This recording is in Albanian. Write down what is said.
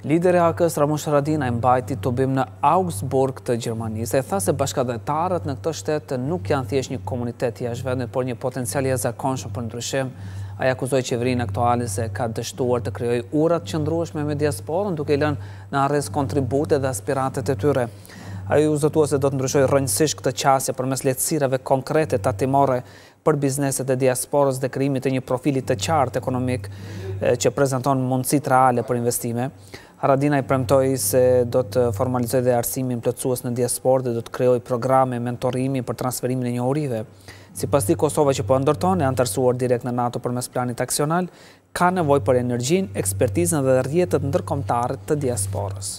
Lideri i AAK-së, Ramush Haradinaj, mbajti tubim në Augsburg të Gjermanisë dhe tha se bashkatdhetarët në këtë shtet nuk janë thjesht një komunitet jashtë vendit, por një potencial i jashtëzakonshëm për ndryshim. Ai akuzoi qeverinë aktuale se ka dështuar të krijojë ura të qëndrueshme me diasporën, duke i lënë në harresë kontributet dhe aspiratet e tyre. Ai u zotua se do të ndryshojë rrënjësisht këtë qasje përmes lehtësirave konkrete tatimore, për bizneset e diasporës dhe krijimit të një profili të qartë ekonomik që prezenton mundësitë reale për investime. Haradinaj premtoi se do të formalizojë dhe arsimin plotësues në diasporë dhe do të krijojë programe mentorimi për transferimin e njohurive. Sipas tij, Kosova që po e ndërton e anëtarësuar direkt në NATO përmes planit aksional, ka nevojë për energjinë, ekspertizën dhe rrjetet ndërkombëtare të diasporës.